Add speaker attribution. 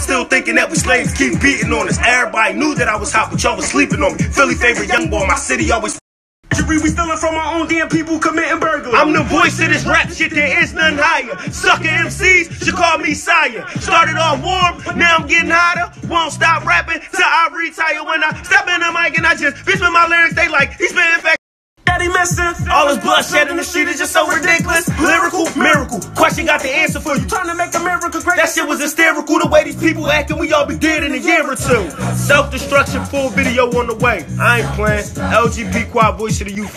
Speaker 1: still thinking that we slaves keep beating on us. Everybody knew that I was hot, but y'all was sleeping on me. Philly favorite young boy, my city always.
Speaker 2: We stealing from our own damn people committing burglary.
Speaker 1: I'm the voice of this rap shit, there is none higher. Sucker MCs should call me sire. Started off warm, now I'm getting hotter. Won't stop rapping till I retire. When I step in the mic and I just bitch with my lyrics, they like, he's been
Speaker 2: missing.
Speaker 1: All this bloodshed in the street is just so ridiculous. Lyrical, miracle. Question got the answer for you.
Speaker 2: Trying to make America great.
Speaker 1: Shit was hysterical. The way these people acting, we all be dead in a year or two. Self destruction, full video on the way. I ain't playing. LGP Qua voice of the youth.